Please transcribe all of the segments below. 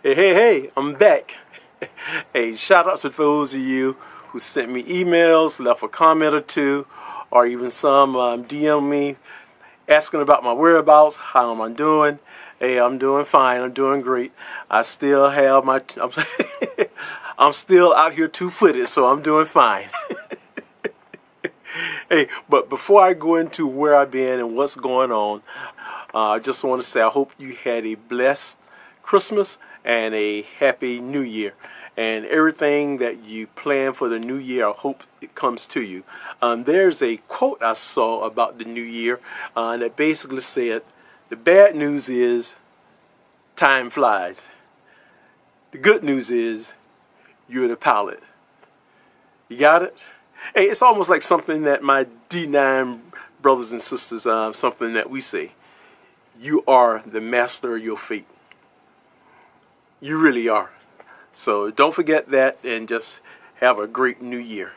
Hey, hey, hey, I'm back. hey, shout out to those of you who sent me emails, left a comment or two, or even some um, DM me asking about my whereabouts, how am I doing. Hey, I'm doing fine. I'm doing great. I still have my. I'm, I'm still out here two-footed, so I'm doing fine. hey, but before I go into where I've been and what's going on, uh, I just want to say I hope you had a blessed Christmas and a happy New Year. And everything that you plan for the new year, I hope it comes to you. Um, there's a quote I saw about the new year uh, that basically said, The bad news is time flies. The good news is you're the pilot. You got it? Hey, it's almost like something that my D9 brothers and sisters, uh, something that we say. You are the master of your fate. You really are. So don't forget that and just have a great new year.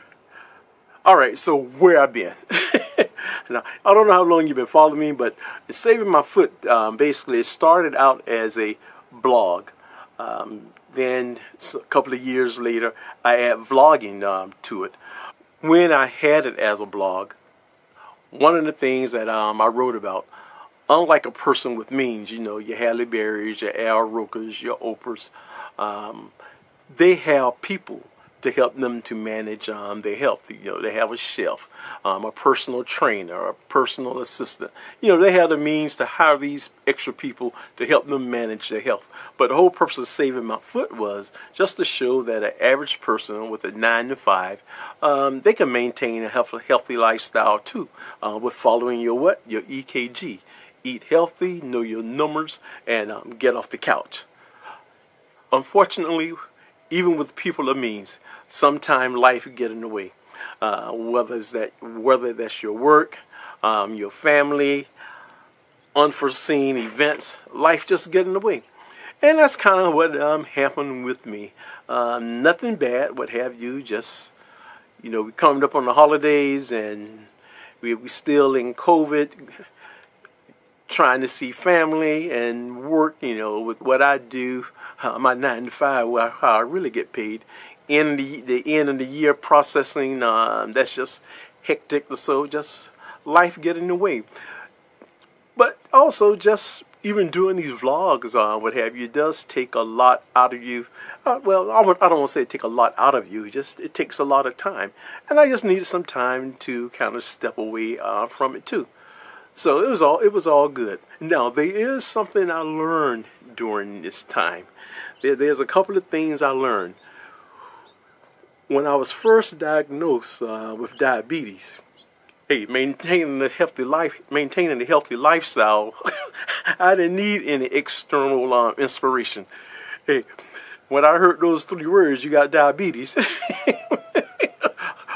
All right, so where I've been. now, I don't know how long you've been following me, but Saving My Foot, um, basically, it started out as a blog. Um, then a couple of years later, I add vlogging um, to it. When I had it as a blog, one of the things that um, I wrote about unlike a person with means, you know, your Halle Berrys, your Al Rokers, your Oprahs, um, they have people to help them to manage um, their health. You know, they have a chef, um, a personal trainer, a personal assistant. You know, they have the means to hire these extra people to help them manage their health. But the whole purpose of saving my foot was just to show that an average person with a nine to five, um, they can maintain a healthy, healthy lifestyle too, uh, with following your what? Your EKG eat healthy, know your numbers, and um, get off the couch. Unfortunately, even with people of means, sometimes life get in the way. Uh, whether it's that, whether that's your work, um, your family, unforeseen events, life just get in the way. And that's kind of what um, happened with me. Uh, nothing bad, what have you, just, you know, we coming up on the holidays and we, we still in COVID trying to see family and work, you know, with what I do, uh, my nine to five, where how I really get paid. In the the end of the year processing, uh, that's just hectic. So just life getting in the way. But also just even doing these vlogs uh, what have you does take a lot out of you. Uh, well, I don't want to say it take a lot out of you. Just it takes a lot of time, and I just needed some time to kind of step away uh, from it too. So it was all it was all good. Now there is something I learned during this time. There, there's a couple of things I learned when I was first diagnosed uh, with diabetes. Hey, maintaining a healthy life, maintaining a healthy lifestyle. I didn't need any external um, inspiration. Hey, when I heard those three words, you got diabetes.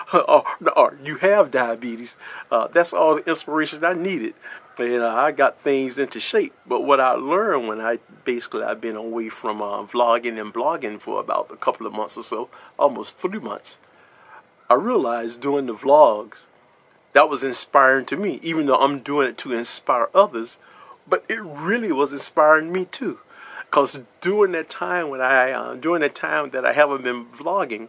or, or, you have diabetes. Uh, that's all the inspiration I needed. And uh, I got things into shape. But what I learned when I basically I've been away from uh, vlogging and blogging for about a couple of months or so, almost three months, I realized doing the vlogs that was inspiring to me, even though I'm doing it to inspire others. But it really was inspiring me too, because during that time when I uh, during that time that I haven't been vlogging,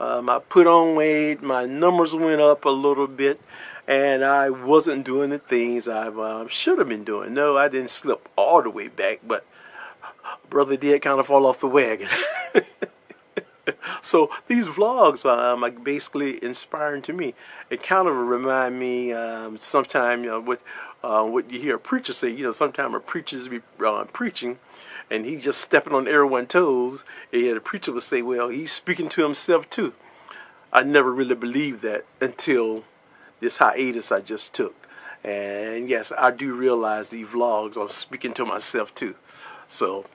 um, I put on weight, my numbers went up a little bit, and I wasn't doing the things I um, should have been doing. No, I didn't slip all the way back, but brother did kind of fall off the wagon. so these vlogs um, are basically inspiring to me. It kind of remind me um, sometimes you know, what uh, what you hear a preacher say. You know, sometimes a preacher's be uh, preaching, and he just stepping on everyone's toes. And the preacher would say, "Well, he's speaking to himself too." I never really believed that until this hiatus I just took. And yes, I do realize these vlogs. I'm speaking to myself too. So,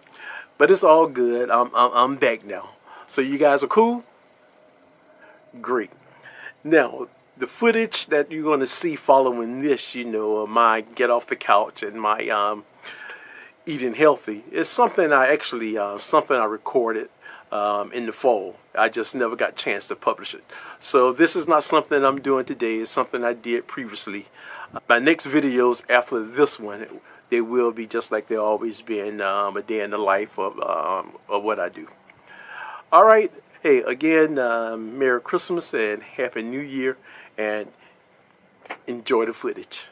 but it's all good. I'm I'm, I'm back now. So you guys are cool? Great. Now, the footage that you're going to see following this, you know, my get off the couch and my um, eating healthy, is something I actually, uh, something I recorded um, in the fall. I just never got a chance to publish it. So this is not something I'm doing today. It's something I did previously. My next videos after this one, they will be just like they always been um, a day in the life of, um, of what I do. All right. Hey, again, um, Merry Christmas and Happy New Year, and enjoy the footage.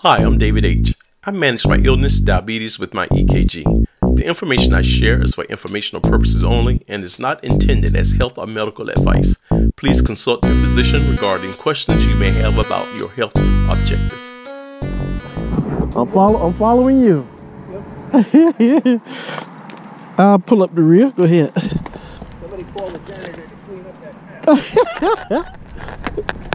Hi, I'm David H. I manage my illness, diabetes, with my EKG. The information I share is for informational purposes only and is not intended as health or medical advice. Please consult your physician regarding questions you may have about your health objectives. I'm, follow I'm following you. Yep. I'll pull up the rear. Go ahead. Somebody call the janitor to clean up that mess.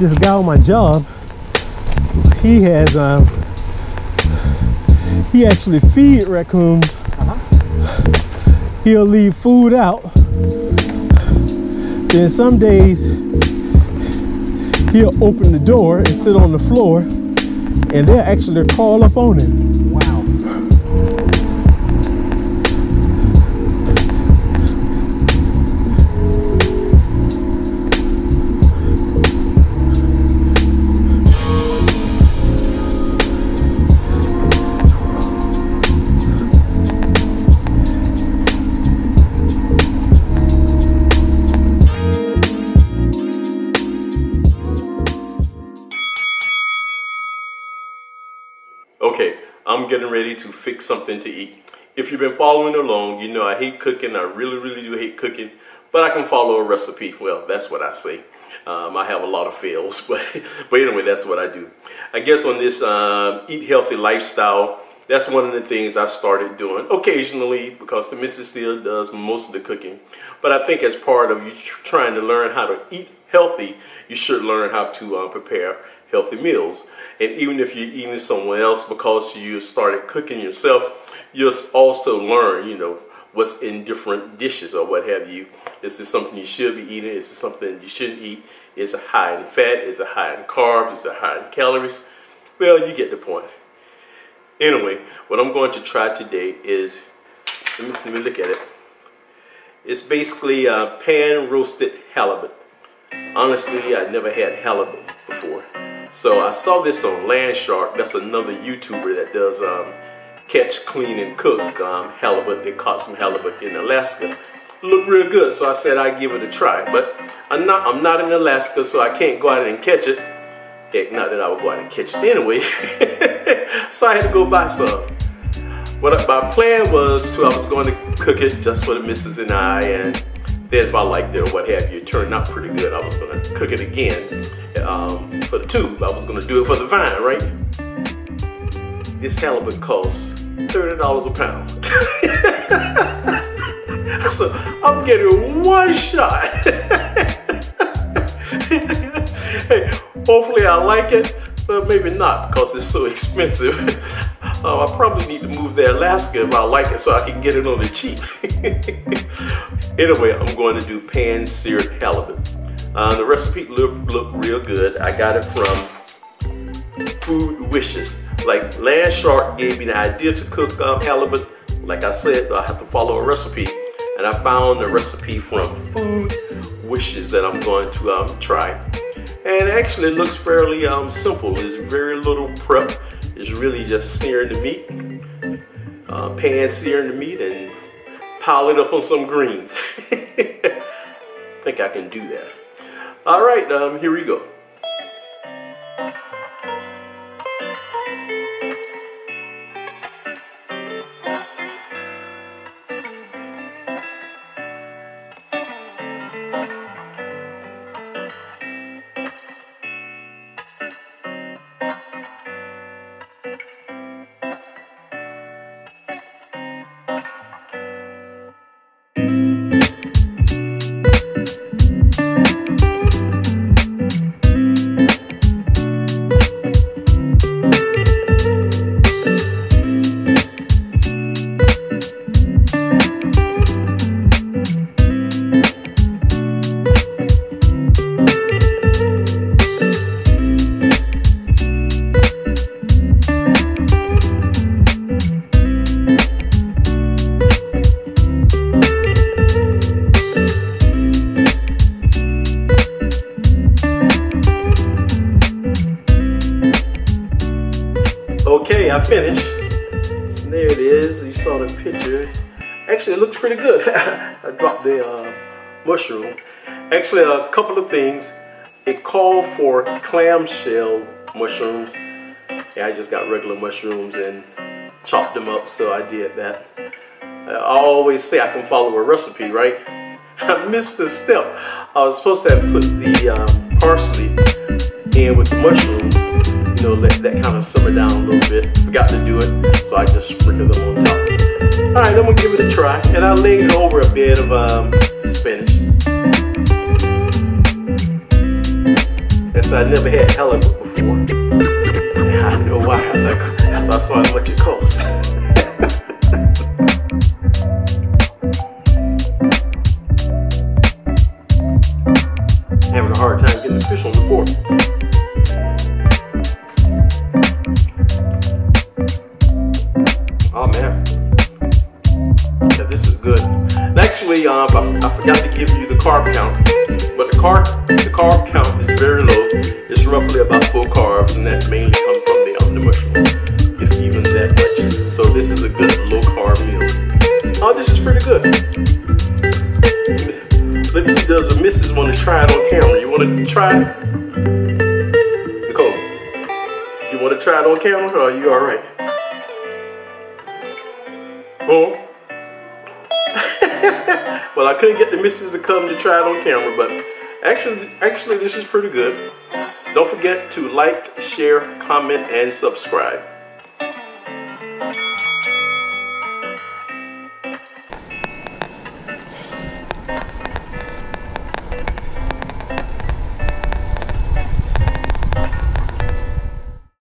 this guy on my job, he has um, he actually feed raccoons. Uh -huh. He'll leave food out. Then some days he'll open the door and sit on the floor, and they'll actually crawl up on him. Getting ready to fix something to eat. If you've been following along, you know I hate cooking. I really, really do hate cooking, but I can follow a recipe. Well, that's what I say. Um, I have a lot of fails, but but anyway, that's what I do. I guess on this um, eat healthy lifestyle, that's one of the things I started doing occasionally because the missus still does most of the cooking. But I think as part of you trying to learn how to eat healthy, you should learn how to uh, prepare healthy meals. And even if you're eating someone else because you started cooking yourself, you'll also learn, you know, what's in different dishes or what have you. Is this something you should be eating? Is this something you shouldn't eat? Is it high in fat? Is it high in carbs? Is it high in calories? Well, you get the point. Anyway, what I'm going to try today is, let me, let me look at it. It's basically uh, pan roasted halibut. Honestly, I never had halibut before. So I saw this on Landshark. That's another YouTuber that does um, catch, clean, and cook um, halibut. They caught some halibut in Alaska. Looked real good, so I said I'd give it a try. But I'm not, I'm not in Alaska, so I can't go out and catch it. Heck, not that I would go out and catch it anyway. so I had to go buy some. What my plan was to, I was going to cook it just for the missus and I, and then if I liked it or what have you, it turned out pretty good. I was gonna cook it again um, for the tube. I was gonna do it for the vine, right? This halibut costs $30 a pound. so I'm getting one shot. hey, hopefully I like it, but maybe not because it's so expensive. Uh, I probably need to move to Alaska if I like it so I can get it on the cheap. anyway, I'm going to do pan-seared halibut. Uh, the recipe looked look real good. I got it from Food Wishes. Like Landshark gave me the idea to cook um, halibut. Like I said, I have to follow a recipe. And I found a recipe from Food wishes that I'm going to um, try. And actually it looks fairly um, simple. There's very little prep. It's really just searing the meat, uh, pan searing the meat and pile it up on some greens. I think I can do that. All right, um, here we go. Okay, I finished. So there it is. You saw the picture. Actually, it looks pretty good. I dropped the uh, mushroom. Actually, a couple of things. It called for clamshell mushrooms. Yeah, I just got regular mushrooms and chopped them up, so I did that. I always say I can follow a recipe, right? I missed a step. I was supposed to have put the um, parsley in with the mushrooms you know, let that kind of simmer down a little bit. Forgot to do it, so I just sprinkled them on top. All right, I'm gonna give it a try, and I laid it over a bed of um, spinach. And so I never had halibut before. And I know why. I thought, I thought I saw how much it cost. carb the carb count is very low. It's roughly about four carbs, and that mainly comes from the, the mushroom, if even that much. So this is a good low carb meal. Oh, this is pretty good. Let me see, does the missus want to try it on camera? You want to try it? Nicole, you want to try it on camera, or are you all right? Oh. well, I couldn't get the missus to come to try it on camera, but actually, actually, this is pretty good. Don't forget to like, share, comment, and subscribe.